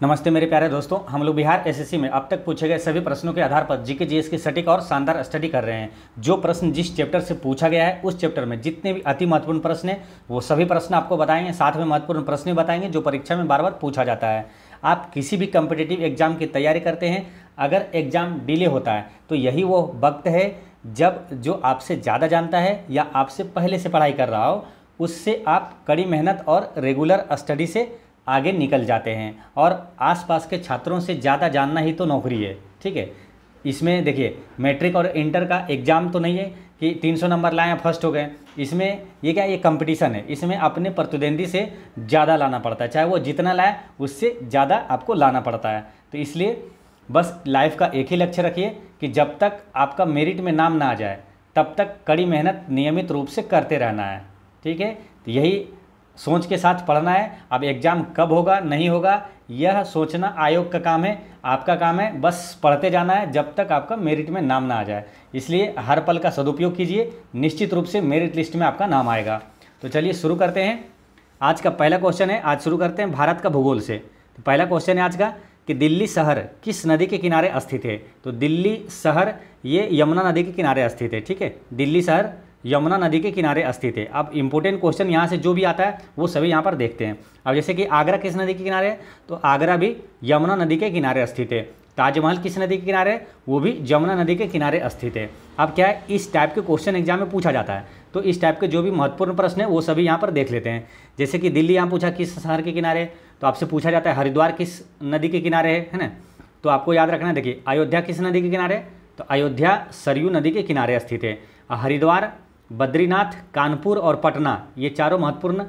नमस्ते मेरे प्यारे दोस्तों, हम लोग बिहार एसएससी में अब तक पूछे गए सभी प्रश्नों के आधार पर जीके जीएस की सटीक और शानदार स्टडी कर रहे हैं। जो प्रश्न जिस चैप्टर से पूछा गया है, उस चैप्टर में जितने भी अति महत्वपूर्ण प्रश्न हैं, वो सभी प्रश्न आपको बताएँगे, साथ में महत्वपूर्ण प्रश्न भी बताएँगे, जो परीक्षा में बार बार पूछा जाता है। आप किसी भी कम्पिटेटिव एग्ज़ाम की तैयारी करते हैं, अगर एग्ज़ाम डिले होता है तो यही वो वक्त है जब जो आपसे ज़्यादा जानता है या आपसे पहले से पढ़ाई कर रहा हो, उससे आप कड़ी मेहनत और रेगुलर स्टडी से आगे निकल जाते हैं और आसपास के छात्रों से ज़्यादा जानना ही तो नौकरी है, ठीक है? इसमें देखिए, मैट्रिक और इंटर का एग्ज़ाम तो नहीं है कि 300 नंबर लाए, फ़र्स्ट हो गए। इसमें ये क्या, ये कंपटीशन है। इसमें अपने प्रतिद्वंदी से ज़्यादा लाना पड़ता है। चाहे वो जितना लाए, उससे ज़्यादा आपको लाना पड़ता है। तो इसलिए बस लाइफ का एक ही लक्ष्य रखिए कि जब तक आपका मेरिट में नाम ना आ जाए, तब तक कड़ी मेहनत नियमित रूप से करते रहना है, ठीक है? तो यही सोच के साथ पढ़ना है। अब एग्ज़ाम कब होगा, नहीं होगा, यह सोचना आयोग का काम है, आपका काम है। बस पढ़ते जाना है जब तक आपका मेरिट में नाम ना आ जाए। इसलिए हर पल का सदुपयोग कीजिए, निश्चित रूप से मेरिट लिस्ट में आपका नाम आएगा। तो चलिए शुरू करते हैं। आज का पहला क्वेश्चन है, आज शुरू करते हैं भारत का भूगोल से। तो पहला क्वेश्चन है आज का कि दिल्ली शहर किस नदी के किनारे स्थित है? तो दिल्ली शहर, ये यमुना नदी के किनारे स्थित है, ठीक है? दिल्ली शहर यमुना नदी के किनारे स्थित है। अब इंपॉर्टेंट क्वेश्चन यहाँ से जो भी आता है, वो सभी यहाँ पर देखते हैं। अब जैसे कि आगरा किस नदी के किनारे है? तो आगरा भी यमुना नदी के किनारे स्थित है। ताजमहल किस नदी के किनारे वो भी यमुना नदी के किनारे स्थित है। अब क्या है? इस टाइप के क्वेश्चन एग्ज़ाम में पूछा जाता है। तो इस टाइप के जो भी महत्वपूर्ण प्रश्न है, वो सभी यहाँ पर देख लेते हैं। जैसे कि दिल्ली यहाँ पूछा किस शहर के किनारे तो आपसे पूछा जाता है, हरिद्वार किस नदी के किनारे है? है ना? तो आपको याद रखना है, देखिए, अयोध्या किस नदी के किनारे तो अयोध्या सरयू नदी के किनारे स्थित है। हरिद्वार बद्रीनाथ, कानपुर और पटना, ये चारों महत्वपूर्ण,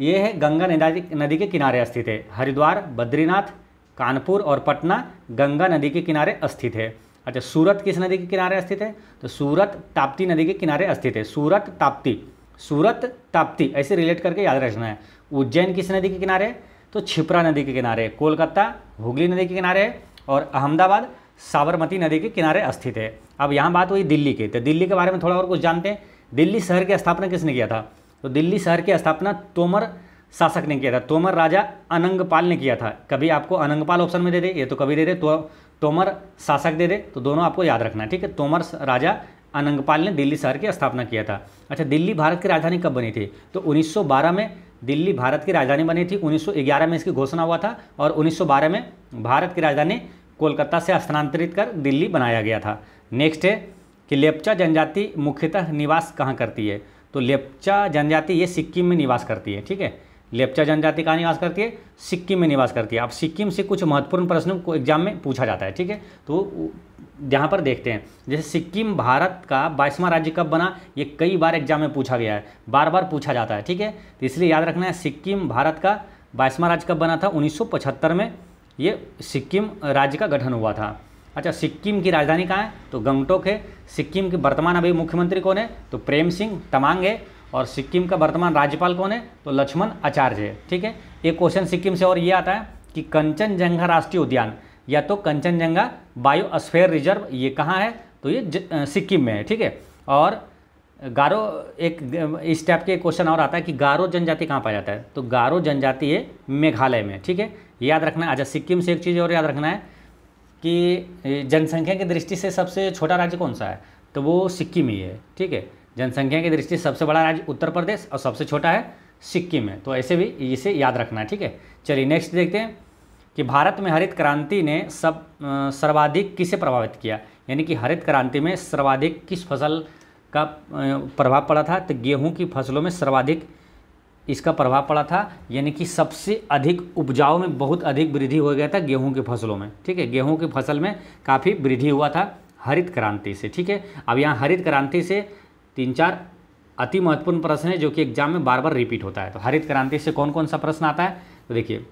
ये है गंगा नदी नदी के किनारे स्थित है। हरिद्वार, बद्रीनाथ, कानपुर और पटना, गंगा नदी के किनारे स्थित है। अच्छा सूरत किस नदी के किनारे स्थित है? तो सूरत ताप्ती नदी के किनारे स्थित है। सूरत ताप्ती सूरत ताप्ती, ऐसे रिलेट करके याद रखना है। उज्जैन किस नदी के किनारे? तो छिपरा नदी के किनारे, कोलकाता, हुगली नदी के किनारे और अहमदाबाद, साबरमती नदी के किनारे स्थित है। अब यहाँ बात हुई दिल्ली की तो दिल्ली के बारे में थोड़ा और कुछ जानते हैं। दिल्ली शहर की स्थापना किसने किया था? तो दिल्ली शहर की स्थापना तोमर शासक ने किया था। तोमर राजा अनंगपाल ने किया था। कभी आपको अनंगपाल ऑप्शन में दे दे, ये तो कभी दे दे तो तोमर शासक दे दे तो दोनों आपको याद रखना ठीक है? तोमर राजा अनंगपाल ने दिल्ली शहर की स्थापना किया था। अच्छा दिल्ली भारत की राजधानी कब बनी थी? तो 1912 में दिल्ली भारत की राजधानी बनी थी 1911 में इसकी घोषणा हुआ था और 1912 में भारत की राजधानी कोलकाता से स्थानांतरित कर दिल्ली बनाया गया था। नेक्स्ट है कि लेप्चा जनजाति मुख्यतः निवास कहाँ करती है? तो लेप्चा जनजाति ये सिक्किम में निवास करती है, ठीक है? लेप्चा जनजाति कहाँ निवास करती है? सिक्किम में निवास करती है। अब सिक्किम से कुछ महत्वपूर्ण प्रश्न को एग्ज़ाम में पूछा जाता है, ठीक है? तो यहाँ पर देखते हैं, जैसे सिक्किम भारत का बाईसवां राज्य कब बना, ये कई बार एग्ज़ाम में पूछा गया है बार बार पूछा जाता है, ठीक है? तो इसलिए याद रखना है, सिक्किम भारत का बाईसवां राज्य कब बना था? उन्नीस सौ पचहत्तर में ये सिक्किम राज्य का गठन हुआ था। अच्छा सिक्किम की राजधानी कहाँ है? तो गंगटोक है। सिक्किम के वर्तमान अभी मुख्यमंत्री कौन है? तो प्रेम सिंह तमांग है। और सिक्किम का वर्तमान राज्यपाल कौन है? तो लक्ष्मण आचार्य है। ठीक है? एक क्वेश्चन सिक्किम से और ये आता है कि कंचनजंगा राष्ट्रीय उद्यान, या तो कंचनजंगा बायोस्फेयर रिज़र्व, ये कहाँ है? तो ये सिक्किम में है। ठीक है? और गारो, एक, इस टाइप के क्वेश्चन और आता है कि गारो जनजाति कहाँ पाया जाता है? तो गारो जनजाति है मेघालय में। ठीक है? याद रखना अच्छा सिक्किम से एक चीज़ और याद रखना है। कि जनसंख्या की दृष्टि से सबसे छोटा राज्य कौन सा है? तो वो सिक्किम ही है, ठीक है? जनसंख्या की दृष्टि से सबसे बड़ा राज्य उत्तर प्रदेश और सबसे छोटा है सिक्किम है। तो ऐसे भी इसे याद रखना है ठीक है? चलिए नेक्स्ट देखते हैं कि भारत में हरित क्रांति ने सब सर्वाधिक किसे प्रभावित किया? यानी कि हरित क्रांति में सर्वाधिक किस फ़सल का प्रभाव पड़ा था? तो गेहूँ की फ़सलों में सर्वाधिक इसका प्रभाव पड़ा था, यानी कि सबसे अधिक उपजाऊ में बहुत अधिक वृद्धि हो गया था गेहूँ की फ़सलों में, ठीक है? गेहूँ की फ़सल में काफ़ी वृद्धि हुआ था हरित क्रांति से, ठीक है? अब यहाँ हरित क्रांति से तीन चार अति महत्वपूर्ण प्रश्न है जो कि एग्ज़ाम में बार बार रिपीट होता है। तो हरित क्रांति से कौन कौन सा प्रश्न आता है? तो देखिए,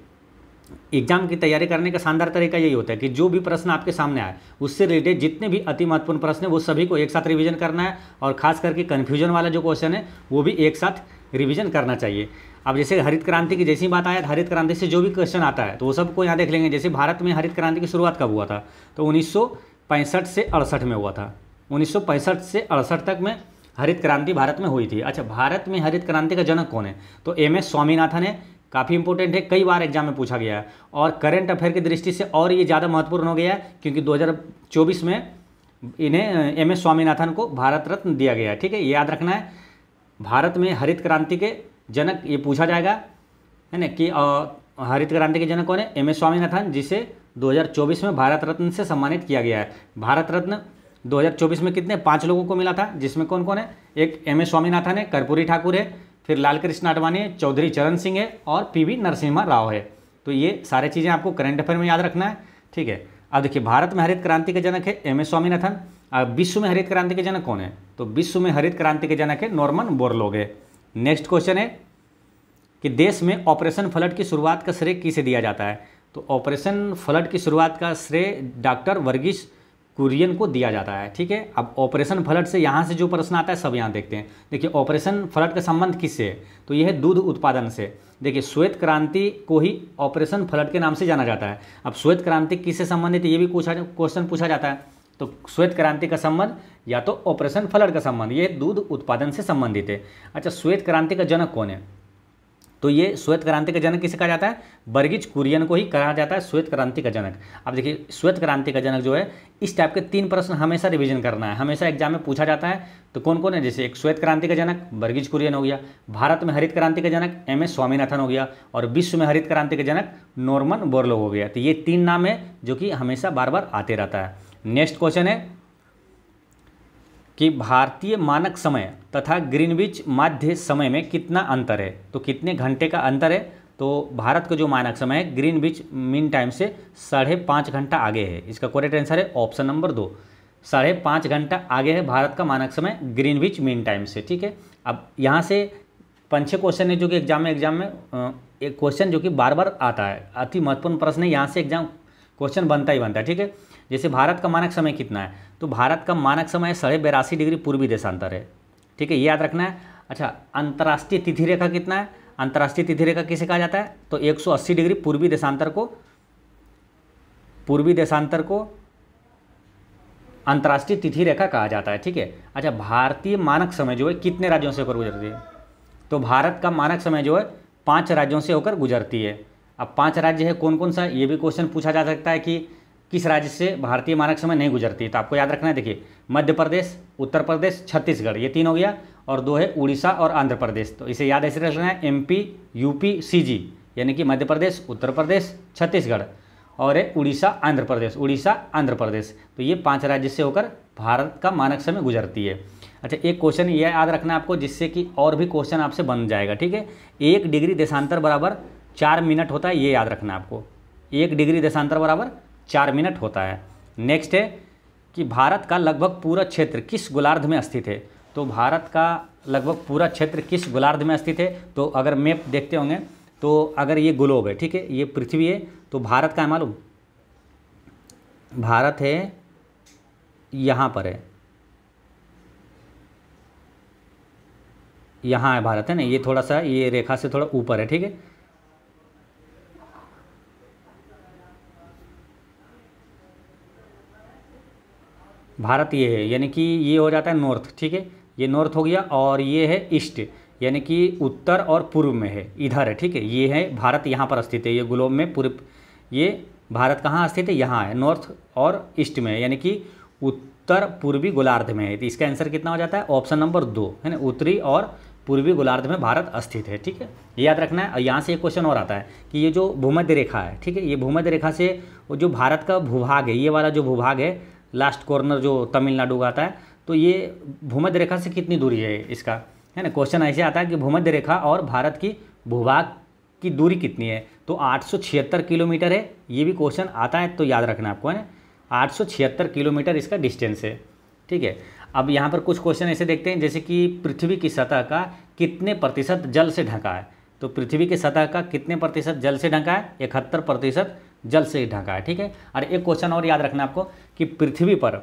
एग्ज़ाम की तैयारी करने का शानदार तरीका यही होता है कि जो भी प्रश्न आपके सामने आए, उससे रिलेटेड जितने भी अति महत्वपूर्ण प्रश्न है, वो सभी को एक साथ रिवीजन करना है और खास करके कन्फ्यूज़न वाला जो क्वेश्चन है, वो भी एक साथ रिवीजन करना चाहिए। अब जैसे हरित क्रांति की जैसी बात आया हरित क्रांति से जो भी क्वेश्चन आता है तो वो सबको यहाँ देख लेंगे। जैसे भारत में हरित क्रांति की शुरुआत कब हुआ था? तो उन्नीस सौ पैंसठ से अड़सठ में हुआ था। उन्नीस सौ पैंसठ से अड़सठ तक में हरित क्रांति भारत में हुई थी। अच्छा भारत में हरित क्रांति का जनक कौन है? तो एम एस स्वामीनाथन है। काफ़ी इंपॉर्टेंट है। कई बार एग्ज़ाम में पूछा गया है। और करंट अफेयर की दृष्टि से और ये ज़्यादा महत्वपूर्ण हो गया है, क्योंकि 2024 में इन्हें, एम एस स्वामीनाथन को भारत रत्न दिया गया है। ठीक है याद रखना है। भारत में हरित क्रांति के जनक, ये पूछा जाएगा, है ना, कि हरित क्रांति के जनक कौन है? एम एस स्वामीनाथन, जिसे 2024 में भारत रत्न से सम्मानित किया गया है। भारत रत्न 2024 में कितने? पाँच लोगों को मिला था, जिसमें कौन कौन है? एक एम एस स्वामीनाथन है, कर्पूरी ठाकुर है, फिर लाल कृष्ण आडवाणी है, चौधरी चरण सिंह है और पी वी नरसिम्हा राव है। तो ये सारे चीज़ें आपको करंट अफेयर में याद रखना है, ठीक है? अब देखिए, भारत में हरित क्रांति के जनक है एम एस स्वामीनाथन विश्व में हरित क्रांति के जनक कौन है? तो विश्व में हरित क्रांति के जनक है नॉर्मन बोरलोग है। नेक्स्ट क्वेश्चन है कि देश में ऑपरेशन फ्लड की शुरुआत का श्रेय किसे दिया जाता है? तो ऑपरेशन फ्लड की शुरुआत का श्रेय डॉक्टर वर्गीस कुरियन को दिया जाता है, ठीक है? अब ऑपरेशन फ्लड से यहाँ से जो प्रश्न आता है, सब यहाँ देखते हैं। देखिए, ऑपरेशन फ्लड का संबंध किससे है? तो यह है दूध उत्पादन से। देखिए, श्वेत क्रांति को ही ऑपरेशन फ्लड के नाम से जाना जाता है। अब श्वेत क्रांति किससे संबंधित ये भी पूछा क्वेश्चन पूछा जाता है। तो श्वेत क्रांति का संबंध या तो ऑपरेशन फ्लड का संबंध, ये दूध उत्पादन से संबंधित है। अच्छा श्वेत क्रांति का जनक कौन है? तो ये श्वेत क्रांति का जनक किसे कहा जाता है? बर्गिज कुरियन को ही कहा जाता है श्वेत क्रांति का जनक। अब देखिए, श्वेत क्रांति का जनक जो है, इस टाइप के तीन प्रश्न हमेशा रिवीजन करना है। हमेशा एग्ज़ाम में पूछा जाता है तो कौन कौन है? जैसे एक श्वेत क्रांति का जनक, बर्गिज कुरियन हो गया। भारत में हरित क्रांति का जनक, एम एस स्वामीनाथन हो गया। और विश्व में हरित क्रांति का जनक, नॉर्मन बोरलो हो गया। तो ये तीन नाम है, जो कि हमेशा बार बार आते रहता है। नेक्स्ट क्वेश्चन है कि भारतीय मानक समय तथा ग्रीनविच माध्य समय में कितना अंतर है? तो कितने घंटे का अंतर है? तो भारत का जो मानक समय है, ग्रीनविच मीन टाइम से साढ़े पाँच घंटा आगे है। इसका करेक्ट आंसर है ऑप्शन नंबर दो। साढ़े पाँच घंटा आगे है भारत का मानक समय ग्रीनविच मीन टाइम से, ठीक है? अब यहाँ से पाँच क्वेश्चन है जो कि एग्ज़ाम में एग्ज़ाम में एक क्वेश्चन जो कि बार बार आता है। अति महत्वपूर्ण प्रश्न है, यहाँ से एग्ज़ाम क्वेश्चन बनता ही बनता है, ठीक है? जैसे भारत का मानक समय कितना है? तो भारत का मानक समय साढ़े बेरासी डिग्री पूर्वी देशांतर है। ठीक है, ये याद रखना है। अच्छा अंतर्राष्ट्रीय तिथि रेखा कितना है? अंतर्राष्ट्रीय तिथि रेखा किसे कहा जाता है? तो 180 डिग्री पूर्वी देशांतर को, पूर्वी देशांतर को अंतर्राष्ट्रीय तिथि रेखा कहा जाता है। ठीक है? अच्छा भारतीय मानक समय जो है, कितने राज्यों से होकर गुजरती है? तो भारत का मानक समय जो है, पाँच राज्यों से होकर गुजरती है। अब पाँच राज्य है कौन कौन सा? ये भी क्वेश्चन पूछा जा सकता है कि किस राज्य से भारतीय मानक समय नहीं गुजरती? तो आपको याद रखना है, देखिए, मध्य प्रदेश, उत्तर प्रदेश, छत्तीसगढ़, ये तीन हो गया, और दो है उड़ीसा और आंध्र प्रदेश। तो इसे याद ऐसे रखना है M P UP C G यानी कि मध्य प्रदेश, उत्तर प्रदेश, छत्तीसगढ़, और है उड़ीसा, आंध्र प्रदेश। उड़ीसा, आंध्र प्रदेश। तो ये पाँच राज्य से होकर भारत का मानक समय गुजरती है। अच्छा एक क्वेश्चन यह याद रखना आपको, जिससे कि और भी क्वेश्चन आपसे बन जाएगा, ठीक है? एक डिग्री देशांतर बराबर चार मिनट होता है, ये याद रखना आपको। एक डिग्री देशांतर बराबर चार मिनट होता है। नेक्स्ट है कि भारत का लगभग पूरा क्षेत्र किस गोलार्ध में स्थित है? तो भारत का लगभग पूरा क्षेत्र किस गोलार्ध में स्थित है? तो अगर मैप देखते होंगे तो अगर ये ग्लोब है, ठीक है? ये पृथ्वी है तो भारत का है मालूम? भारत है, यहाँ पर है। यहाँ है भारत, है ना? ये थोड़ा सा, ये रेखा से थोड़ा ऊपर है, ठीक है? भारत ये है, यानी कि ये हो जाता है नॉर्थ ठीक है? ये नॉर्थ हो गया और ये है ईस्ट यानी कि उत्तर और पूर्व में है, इधर है, ठीक है? ये है भारत यहाँ पर स्थित है, ये ग्लोब में पूर्व ये भारत कहाँ स्थित है? यहाँ है नॉर्थ और ईस्ट में यानी कि उत्तर पूर्वी गोलार्ध में है। तो इसका आंसर कितना हो जाता है? ऑप्शन नंबर दो, है ना? उत्तरी और पूर्वी गोलार्ध में भारत स्थित है, ठीक है? याद रखना है और यहाँ से एक क्वेश्चन और आता है कि ये जो भूमध्य रेखा है, ठीक है? ये भूमध्य रेखा से जो भारत का भूभाग है, ये वाला जो भूभाग है लास्ट कॉर्नर जो तमिलनाडु का आता है तो ये भूमध्य रेखा से कितनी दूरी है इसका? है ना क्वेश्चन ऐसे आता है कि भूमध्य रेखा और भारत की भूभाग की दूरी कितनी है? तो आठ सौ छिहत्तर किलोमीटर है, ये भी क्वेश्चन आता है तो याद रखना आपको, है ना? आठ सौ छिहत्तर किलोमीटर इसका डिस्टेंस है, ठीक है? अब यहाँ पर कुछ क्वेश्चन ऐसे देखते हैं, जैसे कि पृथ्वी की सतह का कितने प्रतिशत जल से ढका है? तो पृथ्वी की सतह का कितने प्रतिशत जल से ढका है? इकहत्तर प्रतिशत जल से ढका है, ठीक है? और एक क्वेश्चन और याद रखना आपको कि पृथ्वी पर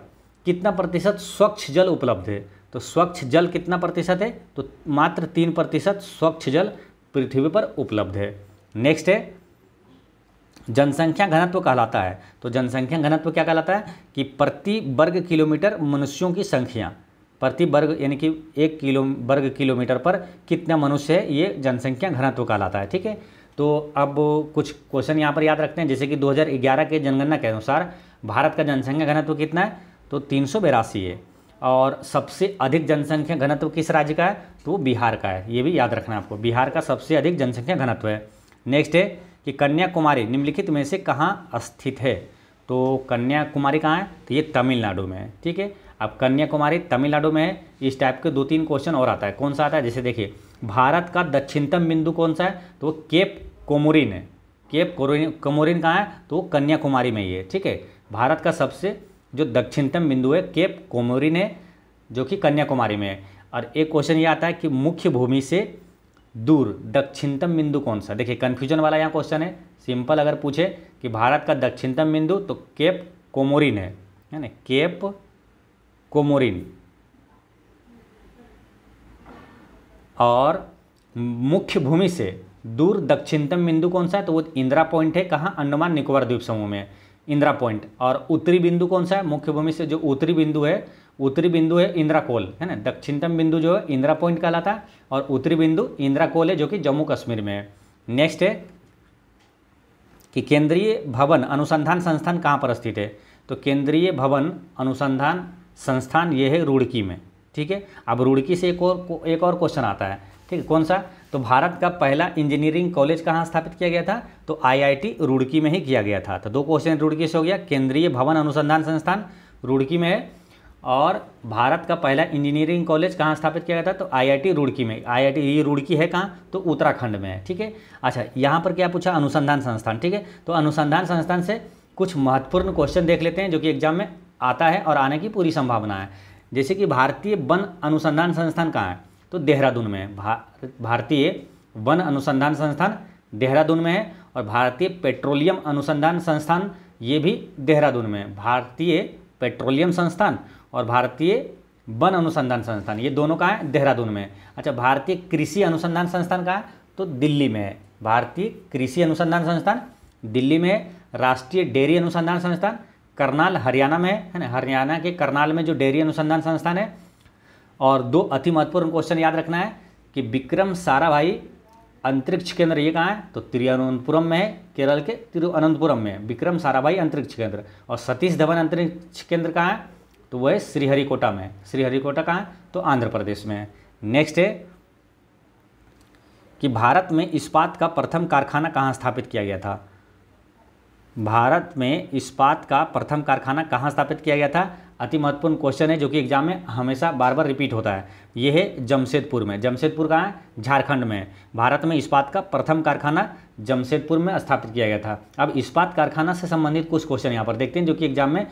कितना प्रतिशत स्वच्छ जल उपलब्ध है? तो स्वच्छ जल कितना प्रतिशत है? तो मात्र तीन प्रतिशत स्वच्छ जल पृथ्वी पर उपलब्ध है। नेक्स्ट है, जनसंख्या घनत्व कहलाता है। तो जनसंख्या घनत्व क्या कहलाता है? कि प्रति वर्ग किलोमीटर मनुष्यों की संख्या। प्रति वर्ग, यानी कि एक किलो, वर्ग किलोमीटर पर कितना मनुष्य है, ये जनसंख्या घनत्व कहलाता है, ठीक है? तो अब कुछ क्वेश्चन यहाँ पर याद रखते हैं, जैसे कि 2011 के जनगणना के अनुसार भारत का जनसंख्या घनत्व कितना है? तो तीन है। और सबसे अधिक जनसंख्या घनत्व किस राज्य का है? तो बिहार का है। ये भी याद रखना आपको। बिहार का सबसे अधिक जनसंख्या घनत्व है। नेक्स्ट है कि कन्याकुमारी, निम्नलिखित में से कहाँ स्थित है? तो कन्याकुमारी कहाँ है? तो ये तमिलनाडु में है। ठीक है? अब कन्याकुमारी तमिलनाडु में है। इस टाइप के दो तीन क्वेश्चन और आता है। कौन सा आता है? जैसे देखिए, भारत का दक्षिणतम बिंदु कौन सा है? तो वो केप कोमोरिन है। केप कोरिन कोमोरिन कहाँ है? तो वो कन्याकुमारी में ही है, ठीक है? भारत का सबसे जो दक्षिणतम बिंदु है, केप कोमोरिन है, जो कि कन्याकुमारी में है। और एक क्वेश्चन ये आता है कि मुख्य भूमि से दूर दक्षिणतम बिंदु कौन सा? देखिए कन्फ्यूज़न वाला यहाँ क्वेश्चन है। सिंपल अगर पूछे कि भारत का दक्षिणतम बिंदु तो केप कोमोरिन है है ना? Cape Comorin. और मुख्य भूमि से दूर दक्षिणतम बिंदु कौन सा है? तो वो इंदिरा पॉइंट है। कहाँ? अंडमान निकोबार द्वीप समूह में। इंदिरा पॉइंट। और उत्तरी बिंदु कौन सा है? मुख्य भूमि से जो उत्तरी बिंदु है, उत्तरी बिंदु है इंदिरा कोल, है ना? दक्षिणतम बिंदु जो है इंदिरा पॉइंट कहलाता है। और उत्तरी बिंदु इंदिरा कोल है जो कि जम्मू कश्मीर में है। नेक्स्ट है कि केंद्रीय भवन अनुसंधान संस्थान कहाँ पर स्थित है? तो केंद्रीय भवन अनुसंधान संस्थान ये है रुड़की में। ठीक है? अब रुड़की से एक और एक और क्वेश्चन आता है। ठीक है? कौन सा? तो भारत का पहला इंजीनियरिंग कॉलेज कहाँ स्थापित किया गया था? तो आईआईटी रुड़की में ही किया गया था। तो दो क्वेश्चन रुड़की से हो गया। केंद्रीय भवन अनुसंधान संस्थान रुड़की में है। और भारत का पहला इंजीनियरिंग कॉलेज कहाँ स्थापित किया गया था? तो आईआईटी रुड़की में। आईआईटी ये रुड़की है कहाँ? तो उत्तराखंड में है। ठीक है? अच्छा यहाँ पर क्या पूछा? अनुसंधान संस्थान। ठीक है? तो अनुसंधान संस्थान से कुछ महत्वपूर्ण क्वेश्चन देख लेते हैं, जो कि एग्ज़ाम में आता है और आने की पूरी संभावना है। जैसे कि भारतीय वन अनुसंधान संस्थान कहाँ है? तो देहरादून में है। भा, भारतीय वन अनुसंधान संस्थान देहरादून में है और भारतीय पेट्रोलियम अनुसंधान संस्थान ये भी देहरादून में है। भारतीय पेट्रोलियम संस्थान और भारतीय वन अनुसंधान संस्थान ये दोनों कहाँ है? देहरादून में अच्छा भारतीय कृषि अनुसंधान संस्थान कहाँ? है तो दिल्ली में है। भारतीय कृषि अनुसंधान संस्थान दिल्ली में राष्ट्रीय डेयरी अनुसंधान संस्थान करनाल हरियाणा में है ना? हरियाणा के करनाल में जो डेयरी अनुसंधान संस्थान है और दो अति महत्वपूर्ण क्वेश्चन याद रखना है कि विक्रम साराभाई अंतरिक्ष केंद्र, ये कहाँ है? तो तिरुवनंतपुरम में है, केरल के तिरुवनंतपुरम में विक्रम साराभाई अंतरिक्ष केंद्र। और सतीश धवन अंतरिक्ष केंद्र कहाँ है? तो वह है श्रीहरिकोटा में श्रीहरिकोटा कहाँ है? तो आंध्र प्रदेश में है। नेक्स्ट है कि भारत में इस्पात का प्रथम कारखाना कहाँ स्थापित किया गया था? भारत में इस्पात का प्रथम कारखाना कहाँ स्थापित किया गया था? अति महत्वपूर्ण क्वेश्चन है जो कि एग्ज़ाम में हमेशा बार बार रिपीट होता है। ये है जमशेदपुर में। जमशेदपुर कहाँ है? झारखंड में। भारत में इस्पात का प्रथम कारखाना जमशेदपुर में स्थापित किया गया था। अब इस्पात कारखाना से संबंधित कुछ क्वेश्चन यहाँ पर देखते हैं, जो कि एग्ज़ाम में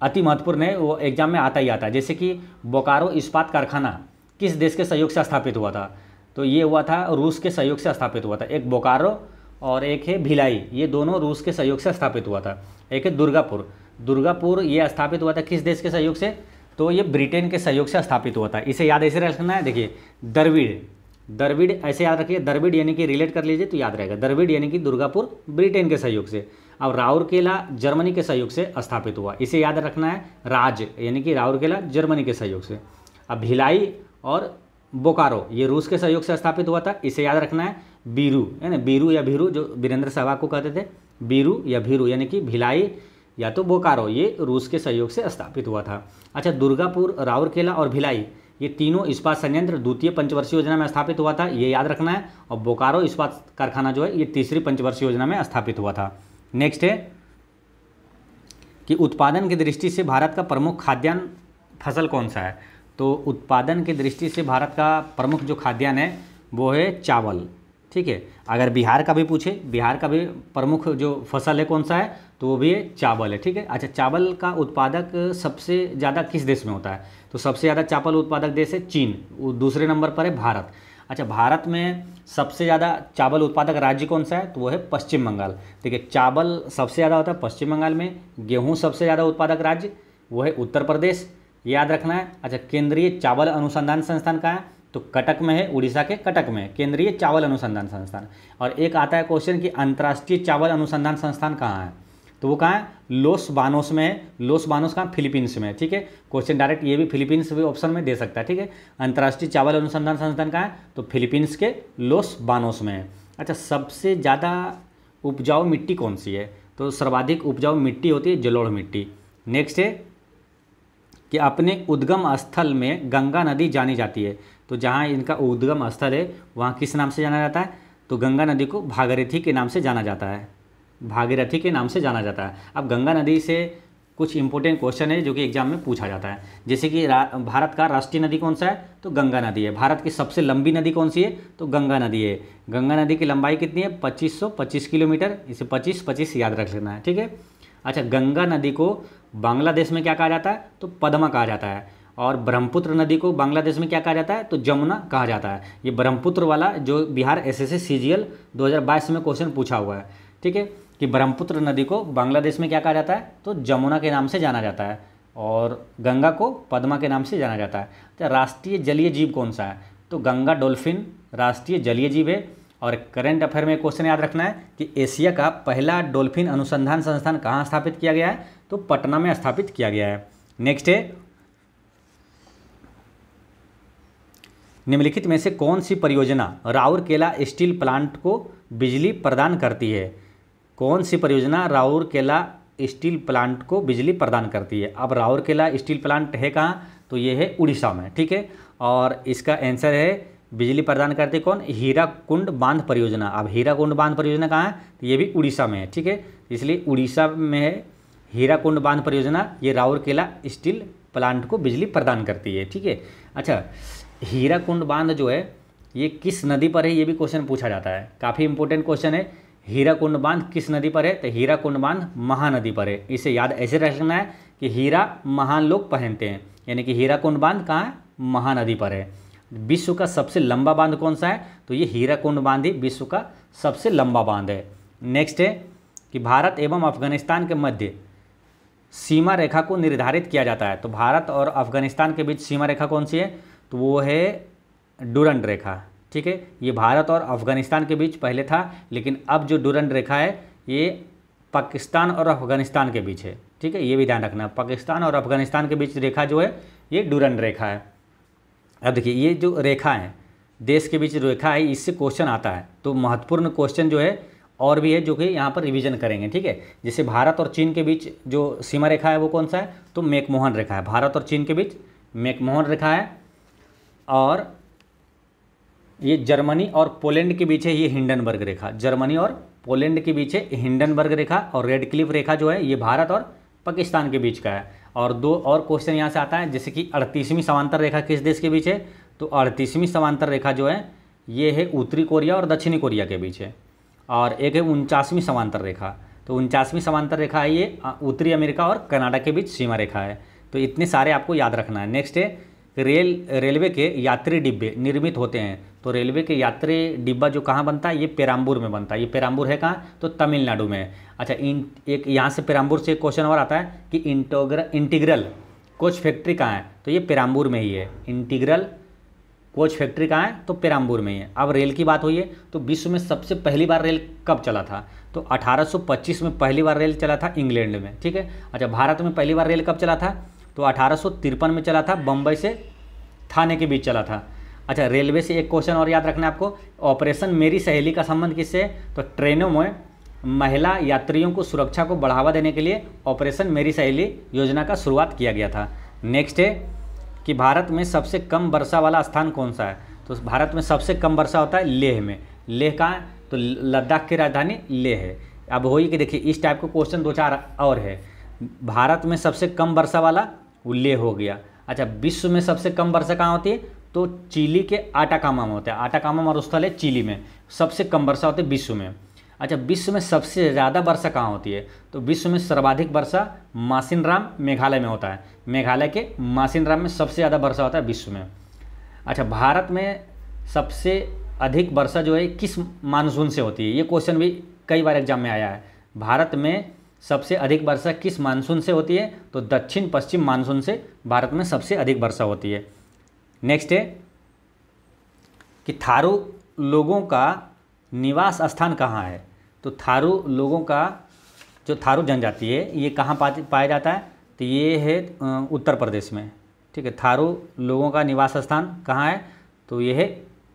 अति महत्वपूर्ण है। वो एग्ज़ाम में आता ही आता है। जैसे कि बोकारो इस्पात कारखाना किस देश के सहयोग से स्थापित हुआ था? तो ये हुआ था रूस के सहयोग से स्थापित हुआ था। एक बोकारो और एक है भिलाई। ये दोनों रूस के सहयोग से स्थापित हुआ था। एक है दुर्गापुर। दुर्गापुर ये स्थापित हुआ था किस देश के सहयोग से? तो ये ब्रिटेन के सहयोग से स्थापित हुआ था। इसे याद ऐसे रखना है, देखिए दरविड़ दरविड़ ऐसे याद रखिए दरविड़ यानी कि रिलेट कर लीजिए तो याद रहेगा। दरविड़ यानी कि दुर्गापुर ब्रिटेन के सहयोग से। अब राउरकेला जर्मनी के सहयोग से स्थापित हुआ। इसे याद रखना है, राज यानी कि राउरकेला जर्मनी के सहयोग से। अब भिलाई और बोकारो, ये रूस के सहयोग से स्थापित हुआ था। इसे याद रखना है, बीरू, है ना? बीरू या भीरू, जो वीरेंद्र सहवाग को कहते थे। बीरू या भीरू यानी कि भिलाई या तो बोकारो, ये रूस के सहयोग से स्थापित हुआ था। अच्छा दुर्गापुर, राउरकेला और भिलाई, ये तीनों इस्पात संयंत्र द्वितीय पंचवर्षीय योजना में स्थापित हुआ था, ये याद रखना है। और बोकारो इस्पात कारखाना जो है, ये तीसरी पंचवर्षीय योजना में स्थापित हुआ था। नेक्स्ट है कि उत्पादन की दृष्टि से भारत का प्रमुख खाद्यान्न फ़सल कौन सा है? तो उत्पादन की दृष्टि से भारत का प्रमुख जो खाद्यान्न है, वो है चावल। ठीक है? अगर बिहार का भी पूछे, बिहार का भी प्रमुख जो फ़सल है कौन सा है? तो वो भी है चावल है, ठीक है? अच्छा चावल का उत्पादक सबसे ज़्यादा किस देश में होता है? तो सबसे ज़्यादा चावल उत्पादक देश है चीन दूसरे नंबर पर है भारत। अच्छा भारत में सबसे ज़्यादा चावल उत्पादक राज्य कौन सा है? तो वो है पश्चिम बंगाल। देखिए, चावल सबसे ज़्यादा होता है पश्चिम बंगाल में, गेहूँ सबसे ज़्यादा उत्पादक राज्य, वो है उत्तर प्रदेश। याद रखना है अच्छा केंद्रीय चावल अनुसंधान संस्थान कहाँ है? तो कटक में है, उड़ीसा के कटक में, केंद्रीय चावल अनुसंधान संस्थान। और एक आता है क्वेश्चन कि अंतर्राष्ट्रीय चावल अनुसंधान संस्थान कहाँ है? तो वो कहाँ है? लोस बानोस में है। लोस बानोस कहाँ? फिलीपींस में ठीक है? क्वेश्चन डायरेक्ट ये भी फिलीपींस भी ऑप्शन में दे सकता है, ठीक है? अंतर्राष्ट्रीय चावल अनुसंधान संस्थान कहाँ है? तो फिलीपींस के लोस बानोस में है। अच्छा सबसे ज़्यादा उपजाऊ मिट्टी कौन सी है? तो सर्वाधिक उपजाऊ मिट्टी होती है जलोढ़ मिट्टी। नेक्स्ट है कि अपने उद्गम स्थल में गंगा नदी जानी जाती है। तो जहाँ इनका उद्गम स्थल है, वहाँ किस नाम से जाना जाता है? तो गंगा नदी को भागीरथी के नाम से जाना जाता है। भागीरथी के नाम से जाना जाता है। अब गंगा नदी से कुछ इंपॉर्टेंट क्वेश्चन है जो कि एग्ज़ाम में पूछा जाता है। जैसे कि भारत का राष्ट्रीय नदी कौन सा है? तो गंगा नदी है। भारत की सबसे लंबी नदी कौन सी है? तो गंगा नदी है। गंगा नदी की लंबाई कितनी है? 2525 किलोमीटर। इसे 25 25 याद रख लेना है, ठीक है? अच्छा गंगा नदी को बांग्लादेश में क्या कहा जाता है? तो पद्मा कहा जाता है। और ब्रह्मपुत्र नदी को बांग्लादेश में क्या कहा जाता है? तो जमुना कहा जाता है। ये ब्रह्मपुत्र वाला जो बिहार एस एस में क्वेश्चन पूछा हुआ है, ठीक है? कि ब्रह्मपुत्र नदी को बांग्लादेश में क्या कहा जाता है? तो जमुना के नाम से जाना जाता है और गंगा को पद्मा के नाम से जाना जाता है। तो राष्ट्रीय जलीय जीव कौन सा है? तो गंगा डॉल्फिन राष्ट्रीय जलीय जीव है और करंट अफेयर में क्वेश्चन याद रखना है कि एशिया का पहला डॉल्फिन अनुसंधान संस्थान कहाँ स्थापित किया गया है? तो पटना में स्थापित किया गया है। नेक्स्ट है। निम्नलिखित में से कौन सी परियोजना राउरकेला स्टील प्लांट को बिजली प्रदान करती है? कौन सी परियोजना राउरकेला स्टील प्लांट को बिजली प्रदान करती है? अब राउरकेला स्टील प्लांट है कहाँ? तो ये है उड़ीसा में, ठीक है? और इसका आंसर है बिजली प्रदान करती कौन? हीरा कुंड बाँध परियोजना। अब हीरा कुंड बाँध परियोजना कहाँ है? तो ये भी उड़ीसा में है, ठीक है? इसलिए उड़ीसा में है हीरा कुंड बाँध परियोजना। ये राउरकेला स्टील प्लांट को बिजली प्रदान करती है, ठीक है? अच्छा हीरा कुंड बाँध जो है, ये किस नदी पर है? ये भी क्वेश्चन पूछा जाता है। काफ़ी इंपॉर्टेंट क्वेश्चन है। हीरा कुंड बाँध किस नदी पर है? तो हीरा कुंड बाँध महानदी पर है। इसे याद ऐसे रखना है कि हीरा महान लोग पहनते हैं। यानी कि हीरा कुंड बाँध कहाँ है? महानदी पर है। विश्व का सबसे लंबा बाँध कौन सा है? तो ये हीरा कुंड बाँध ही विश्व का सबसे लंबा बाँध है। नेक्स्ट है कि भारत एवं अफ़गानिस्तान के मध्य सीमा रेखा को निर्धारित किया जाता है। तो भारत और अफ़गानिस्तान के बीच सीमा रेखा कौन सी है? तो वो है डुरंड रेखा। ठीक है? ये भारत और अफ़गानिस्तान के बीच पहले था, लेकिन अब जो डुरंड रेखा है, ये पाकिस्तान और अफ़गानिस्तान के बीच है। ठीक है? ये भी ध्यान रखना। पाकिस्तान और अफ़गानिस्तान के बीच रेखा जो है, ये डुरंड रेखा है। अब देखिए, ये जो रेखा है, देश के बीच रेखा है, इससे क्वेश्चन आता है। तो महत्वपूर्ण क्वेश्चन जो है, और भी है जो कि यहाँ पर रिवीजन करेंगे। ठीक है? जैसे भारत और चीन के बीच जो सीमा रेखा है, वो कौन सा है? तो मेकमोहन रेखा है। भारत और चीन के बीच मेकमोहन रेखा है, और ये जर्मनी और पोलैंड के बीच है ये हिंडनबर्ग रेखा। जर्मनी और पोलैंड के बीच है हिंडनबर्ग रेखा और रेड क्लिफ रेखा जो है, ये भारत और पाकिस्तान के बीच का है। और दो और क्वेश्चन यहाँ से आता है, जैसे कि अड़तीसवीं समांतर रेखा किस देश के बीच है? तो अड़तीसवीं समांतर रेखा जो है, ये है उत्तरी कोरिया और दक्षिणी कोरिया के बीच है। और एक है उनचासवीं समांतर रेखा। तो उनचासवीं समांतर रेखा है ये उत्तरी अमेरिका और कनाडा के बीच सीमा रेखा है। तो इतने सारे आपको याद रखना है। नेक्स्ट है, रेल, रेलवे के यात्री डिब्बे निर्मित होते हैं। तो रेलवे के यात्री डिब्बा जो कहाँ बनता है, ये पेराम्बूर में बनता है। ये पेराम्बूर है कहाँ? तो तमिलनाडु में। अच्छा इन, एक यहाँ से पेराम्बूर से एक क्वेश्चन और आता है कि इंटोग्र, इंटीग्रल कोच फैक्ट्री कहाँ है? तो ये पेराम्बूर में ही है। इंटीग्रल कोच फैक्ट्री कहाँ है? तो पेराम्बूर में ही है। अब रेल की बात हुई है तो विश्व में सबसे पहली बार रेल कब चला था? तो 1825 में पहली बार रेल चला था इंग्लैंड में, ठीक है? अच्छा भारत में पहली बार रेल कब चला था? तो अठारह सौ तिरपन में चला था बम्बई से थाने के बीच चला था। अच्छा रेलवे से एक क्वेश्चन और याद रखना आपको। ऑपरेशन मेरी सहेली का संबंध किससे तो ट्रेनों में महिला यात्रियों को सुरक्षा को बढ़ावा देने के लिए ऑपरेशन मेरी सहेली योजना का शुरुआत किया गया था। नेक्स्ट है कि भारत में सबसे कम वर्षा वाला स्थान कौन सा है? तो भारत में सबसे कम वर्षा होता है लेह में। लेह कहाँ है? तो लद्दाख की राजधानी लेह है। अब वही कि देखिए, इस टाइप का क्वेश्चन दो चार और है। भारत में सबसे कम वर्षा वाला वो लेह हो गया। अच्छा विश्व में सबसे कम वर्षा कहाँ होती है? तो चिली के आटाकामा में होता है। आटाकामा मरुस्थल है चिली में। सबसे कम वर्षा होती है विश्व में। अच्छा विश्व में सबसे ज़्यादा वर्षा कहाँ होती है? तो विश्व में सर्वाधिक वर्षा मासिनराम मेघालय में होता है। मेघालय के मासिनराम में सबसे ज़्यादा वर्षा होता है विश्व में। अच्छा भारत में सबसे अधिक वर्षा जो है किस मानसून से होती है? ये क्वेश्चन भी कई बार एग्ज़ाम में आया है। भारत में सबसे अधिक वर्षा किस मानसून से होती है? तो दक्षिण पश्चिम मानसून से भारत में सबसे अधिक वर्षा होती है। नेक्स्ट है कि थारू लोगों का निवास स्थान कहाँ है? तो थारू लोगों का जो थारू जनजाति है, ये कहाँ पाया जाता है? तो ये है उत्तर प्रदेश में। ठीक है, थारू लोगों का निवास स्थान कहाँ है? तो ये है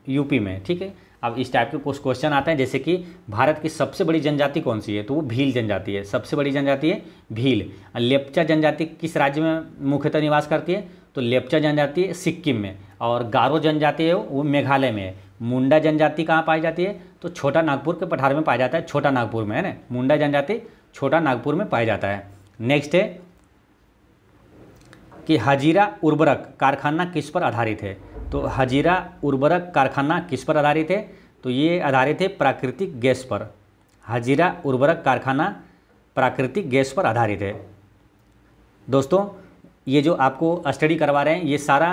यूपी में। ठीक है, अब इस टाइप के कुछ क्वेश्चन आते हैं, जैसे कि भारत की सबसे बड़ी जनजाति कौन सी है? तो वो भील जनजाति है। सबसे बड़ी जनजाति है भील। लेप्चा जनजाति किस राज्य में मुख्यतः निवास करती है? तो लेप्चा जनजाति सिक्किम में और गारो जनजाति है वो मेघालय में है। मुंडा जनजाति कहाँ पाई जाती है? तो छोटा नागपुर के पठार में पाया जाता है, छोटा नागपुर में, है ना? मुंडा जनजाति छोटा नागपुर में पाया जाता है। नेक्स्ट है कि हजीरा उर्वरक कारखाना किस पर आधारित है? तो हजीरा उर्वरक कारखाना किस पर आधारित है? तो ये आधारित है प्राकृतिक गैस पर। हजीरा उर्वरक कारखाना प्राकृतिक गैस पर आधारित है। दोस्तों ये जो आपको स्टडी करवा रहे हैं, ये सारा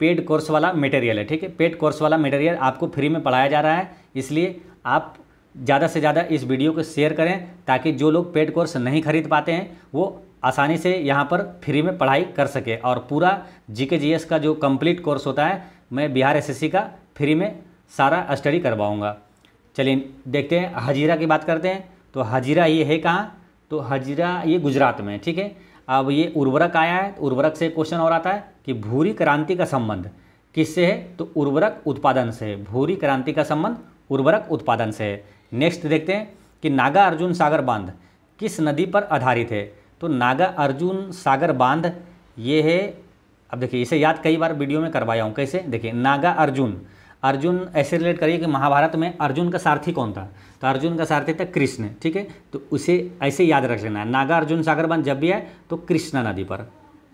पेड कोर्स वाला मटेरियल है, ठीक है? पेड कोर्स वाला मटेरियल आपको फ्री में पढ़ाया जा रहा है, इसलिए आप ज़्यादा से ज़्यादा इस वीडियो को शेयर करें ताकि जो लोग पेड कोर्स नहीं खरीद पाते हैं, वो आसानी से यहाँ पर फ्री में पढ़ाई कर सके। और पूरा जी के जी एस का जो कंप्लीट कोर्स होता है, मैं बिहार एसएससी का फ्री में सारा स्टडी करवाऊँगा। चलिए, देखते हैं, हजीरा की बात करते हैं तो हजीरा ये है कहाँ? तो हजीरा ये गुजरात में ठीक है? अब ये उर्वरक आया है तो उर्वरक से क्वेश्चन और आता है कि भूरी क्रांति का संबंध किससे है? तो उर्वरक उत्पादन से है। भूरी क्रांति का संबंध उर्वरक उत्पादन से है। नेक्स्ट देखते हैं कि नागा अर्जुन सागर बाँध किस नदी पर आधारित है? तो नागा अर्जुन सागर बाँध ये है, अब देखिए, इसे याद कई बार वीडियो में करवाया हूँ। कैसे? देखिए, नागा अर्जुन। अर्जुन ऐसे रिलेट करिए कि महाभारत में अर्जुन का सारथी कौन था? तो अर्जुन का सारथी था कृष्ण, ठीक है? तो उसे ऐसे याद रख लेना। है नागा अर्जुन सागर बाँध जब भी आए तो कृष्णा नदी पर,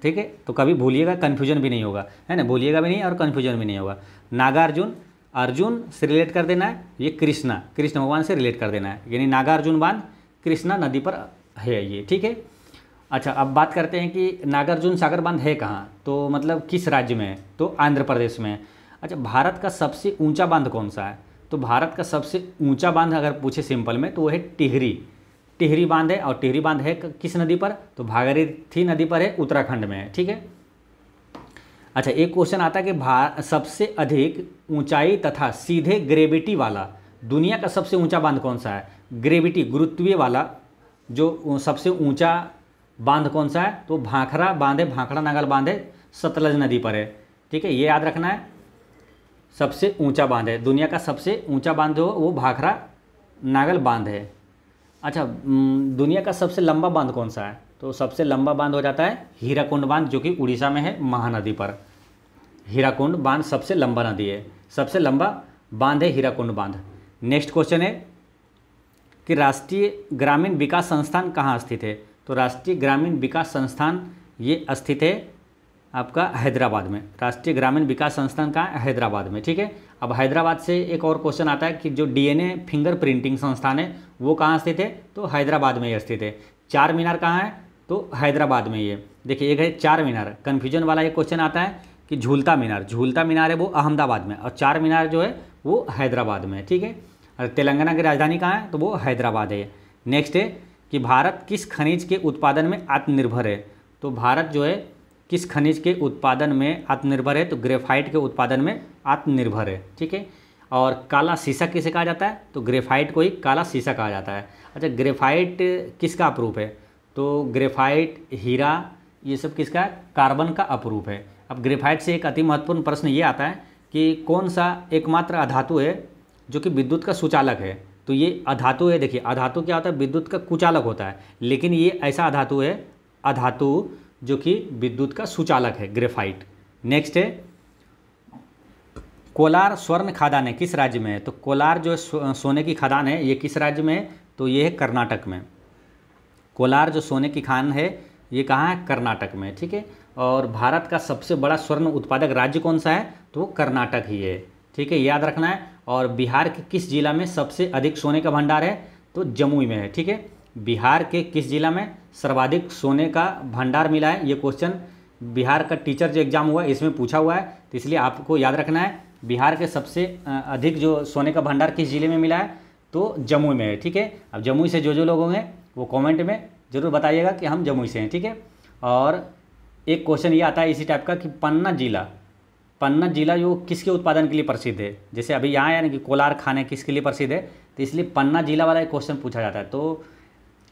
ठीक है? तो कभी भूलिएगा कन्फ्यूज़न भी नहीं होगा, है ना? भूलिएगा भी नहीं और कन्फ्यूज़न भी नहीं होगा। नागार्जुन, अर्जुन से रिलेट कर देना है, ये कृष्णा, कृष्ण भगवान से रिलेट कर देना है। यानी नागार्जुन बाँध कृष्णा नदी पर है ये, ठीक है? अच्छा अब बात करते हैं कि नागार्जुन सागर बाँध है कहाँ? तो मतलब किस राज्य में है? तो आंध्र प्रदेश में है। अच्छा भारत का सबसे ऊँचा बाँध कौन सा है? तो भारत का सबसे ऊँचा बाँध अगर पूछे सिंपल में तो वो है टिहरी। टिहरी बाँध है, और टिहरी बाँध है किस नदी पर? तो भागीरथी नदी पर है उत्तराखंड में है ठीक है? अच्छा एक क्वेश्चन आता है कि भा, सबसे अधिक ऊंचाई तथा सीधे ग्रेविटी वाला, दुनिया का सबसे ऊँचा बाँध कौन सा है? ग्रेविटी गुरुत्वीय वाला, जो सबसे ऊँचा बाँध कौन सा है? तो भाखड़ा बाँध है, भाखड़ा नागल बाँध है, सतलज नदी पर है, ठीक है? ये याद रखना है। सबसे ऊँचा बाँध है। दुनिया का सबसे ऊँचा बाँध हो वो भाखरा नागल बाँध है। अच्छा दुनिया का सबसे लंबा बाँध कौन सा है? तो सबसे लंबा बाँध हो जाता है हीराकुंड बाँध, जो कि उड़ीसा में है, महानदी पर। हीराकुंड बाँध सबसे लंबा नदी है। सबसे लंबा बाँध है हीराकुंड बाँध। नेक्स्ट क्वेश्चन है कि राष्ट्रीय ग्रामीण विकास संस्थान कहाँ स्थित है? तो राष्ट्रीय ग्रामीण विकास संस्थान ये स्थित है आपका हैदराबाद में। राष्ट्रीय ग्रामीण विकास संस्थान है? हैदराबाद में, ठीक है? अब हैदराबाद से एक और क्वेश्चन आता है कि जो डीएनए फिंगर प्रिंटिंग संस्थान है, वो कहाँ स्थित है? तो हैदराबाद में ही स्थित है। चार मीनार कहाँ है? तो हैदराबाद में है देखिए, एक है चार मीनार। कन्फ्यूज़न वाला एक क्वेश्चन आता है कि झूलता मीनार। झूलता मीनार है वो अहमदाबाद में और चार मीनार जो है, वो हैदराबाद में, ठीक है? और तेलंगाना की राजधानी कहाँ है? तो वो हैदराबाद है। नेक्स्ट है कि भारत किस खनिज के उत्पादन में आत्मनिर्भर है? तो भारत जो है किस खनिज के उत्पादन में आत्मनिर्भर है तो ग्रेफाइट के उत्पादन में आत्मनिर्भर है, ठीक है? और काला शीशा किसे कहा जाता है? तो ग्रेफाइट को ही काला शीशा कहा जाता है। अच्छा ग्रेफाइट किसका अप्रूप है? तो ग्रेफाइट, हीरा, ये सब किसका कार्बन का अप्रूप है। अब ग्रेफाइट से एक अति महत्वपूर्ण प्रश्न ये आता है कि कौन सा एकमात्र अधातु है जो कि विद्युत का सुचालक है? तो ये अधातु है, देखिए, अधातु क्या होता है? विद्युत का कुचालक होता है। लेकिन ये ऐसा अधातु है, अधातु जो कि विद्युत का सुचालक है ग्रेफाइट नेक्स्ट है, कोलार स्वर्ण खादान है, किस राज्य में है? तो कोलार जो सोने की खदान है, ये किस राज्य में है? तो ये है कर्नाटक में. कोलार जो सोने की खान है, ये कहाँ है? कर्नाटक में, ठीक है? और भारत का सबसे बड़ा स्वर्ण उत्पादक राज्य कौन सा है? तो वो कर्नाटक ही है, ठीक है? याद रखना है, और बिहार के किस जिला में सबसे अधिक सोने का भंडार है? तो जमुई में है, ठीक है? बिहार के किस जिला में सर्वाधिक सोने का भंडार मिला है? ये क्वेश्चन बिहार का टीचर जो एग्ज़ाम हुआ है, इसमें पूछा हुआ है तो इसलिए आपको याद रखना है, बिहार के सबसे अधिक जो सोने का भंडार किस ज़िले में मिला है? तो जमुई में है, ठीक है? अब जमुई से जो जो लोग होंगे, वो कमेंट में ज़रूर बताइएगा कि हम जमुई से हैं, ठीक है? और एक क्वेश्चन ये आता है इसी टाइप का कि पन्ना जिला पन्ना जिला जो किसके उत्पादन के लिए प्रसिद्ध है? जैसे अभी यहाँ यानी कि कोलार खाने किसके लिए प्रसिद्ध है? तो इसलिए पन्ना जिला वाला एक क्वेश्चन पूछा जाता है तो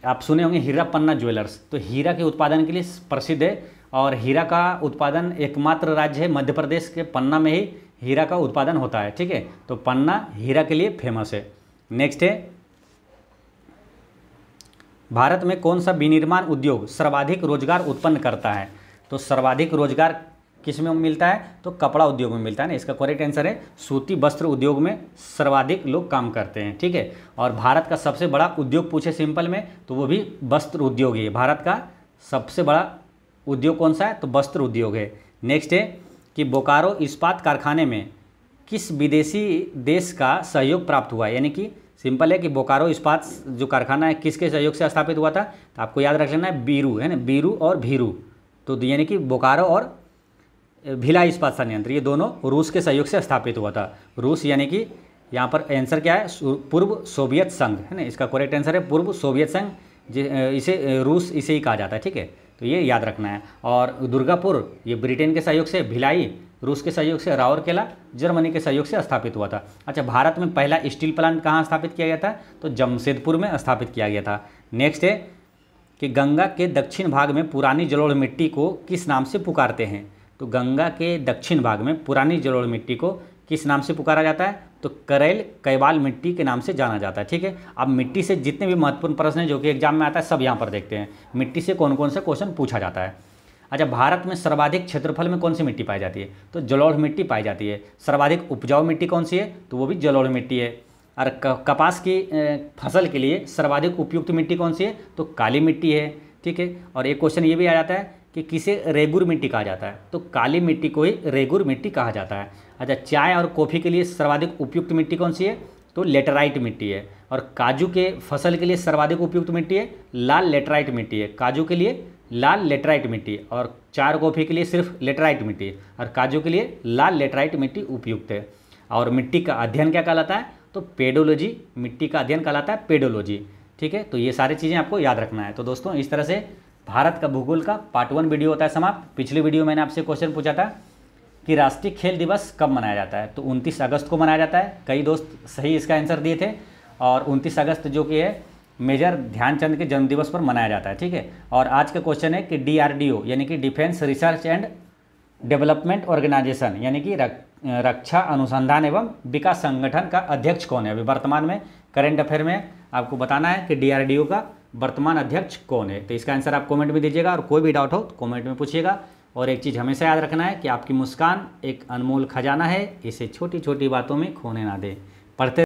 आप सुने होंगे हीरा पन्ना ज्वेलर्स। तो हीरा के उत्पादन के लिए प्रसिद्ध है और हीरा का उत्पादन एकमात्र राज्य है मध्य प्रदेश के पन्ना में ही हीरा का उत्पादन होता है, ठीक है? तो पन्ना हीरा के लिए फ़ेमस है। नेक्स्ट है, भारत में कौन सा विनिर्माण उद्योग सर्वाधिक रोज़गार उत्पन्न करता है? तो सर्वाधिक रोज़गार किसमें मिलता है? तो कपड़ा उद्योग में मिलता है ना, इसका करेक्ट आंसर है, सूती वस्त्र उद्योग में सर्वाधिक लोग काम करते हैं, ठीक है? और भारत का सबसे बड़ा उद्योग पूछे सिंपल में तो वो भी वस्त्र उद्योग ही है। भारत का सबसे बड़ा उद्योग कौन सा है? तो वस्त्र उद्योग है। नेक्स्ट है कि बोकारो इस्पात कारखाने में किस विदेशी देश का सहयोग प्राप्त हुआ यानी कि सिंपल है कि बोकारो इस्पात जो कारखाना है, किसके सहयोग से स्थापित हुआ था? तो आपको याद रख लेना है, बीरू, है ना? बीरू और भीरू। तो यानी कि बोकारो और भिलाई इस्पात संयंत्र, ये दोनों रूस के सहयोग से स्थापित हुआ था। रूस यानी कि यहाँ पर आंसर क्या है? पूर्व सोवियत संघ, है ना? इसका करेक्ट आंसर है पूर्व सोवियत संघ इसे रूस इसे ही कहा जाता है, ठीक है? तो ये याद रखना है। और दुर्गापुर, ये ब्रिटेन के सहयोग से, भिलाई, रूस के सहयोग से राउरकेला जर्मनी के सहयोग से स्थापित हुआ था। अच्छा भारत में पहला स्टील प्लांट कहाँ स्थापित किया गया था? तो जमशेदपुर में स्थापित किया गया था। नेक्स्ट है कि गंगा के दक्षिण भाग में पुरानी जलोढ़ मिट्टी को किस नाम से पुकारते हैं? तो गंगा के दक्षिण भाग में पुरानी जलोढ़ मिट्टी को किस नाम से पुकारा जाता है? तो करेल कैवाल मिट्टी के नाम से जाना जाता है, ठीक है? अब मिट्टी से जितने भी महत्वपूर्ण प्रश्न हैं, जो कि एग्ज़ाम में आता है, सब यहाँ पर देखते हैं। मिट्टी से कौन कौन सा क्वेश्चन पूछा जाता है? अच्छा भारत में सर्वाधिक क्षेत्रफल में कौन सी मिट्टी पाई जाती है? तो जलोढ़ मिट्टी पाई जाती है। सर्वाधिक उपजाऊ मिट्टी कौन सी है? तो वो भी जलोढ़ मिट्टी है। और कपास की फ़सल के लिए सर्वाधिक उपयुक्त मिट्टी कौन सी है? तो काली मिट्टी है, ठीक है? और एक क्वेश्चन ये भी आ जाता है कि किसे? रेगुर मिट्टी कहा जाता है। तो काली मिट्टी को ही रेगुर मिट्टी कहा जाता है। अच्छा चाय और कॉफ़ी के लिए सर्वाधिक उपयुक्त मिट्टी कौन सी है? तो लेटराइट मिट्टी है। और काजू के फ़सल के लिए सर्वाधिक उपयुक्त मिट्टी है? लाल लेटराइट मिट्टी है। काजू के लिए लाल लेटराइट मिट्टी और चार कॉफ़ी के लिए सिर्फ़ लेटराइट मिट्टी और काजू के लिए लाल लेटराइट मिट्टी उपयुक्त है। और मिट्टी का अध्ययन क्या कहलाता है? तो पेडोलॉजी, मिट्टी का अध्ययन कहलाता है पेडोलॉजी। ठीक है? तो ये सारी चीज़ें आपको याद रखना है। तो दोस्तों, इस तरह से भारत का भूगोल का पार्ट वन वीडियो होता है समाप्त। पिछले वीडियो मैंने आपसे क्वेश्चन पूछा था कि राष्ट्रीय खेल दिवस कब मनाया जाता है? तो 29 अगस्त को मनाया जाता है। कई दोस्त सही इसका आंसर दिए थे। और 29 अगस्त जो कि है, मेजर ध्यानचंद के जन्मदिवस पर मनाया जाता है, ठीक है? और आज का क्वेश्चन है कि डीआरडीओ यानी कि defence research and development organisation यानी कि रक्षा अनुसंधान एवं विकास संगठन का अध्यक्ष कौन है? अभी वर्तमान में करेंट अफेयर में आपको बताना है कि डीआरडीओ का वर्तमान अध्यक्ष कौन है? तो इसका आंसर आप कमेंट में दीजिएगा और कोई भी डाउट हो तो कमेंट में पूछिएगा। और एक चीज़ हमेशा याद रखना है कि आपकी मुस्कान एक अनमोल खजाना है। इसे छोटी छोटी बातों में खोने ना दें। पढ़ते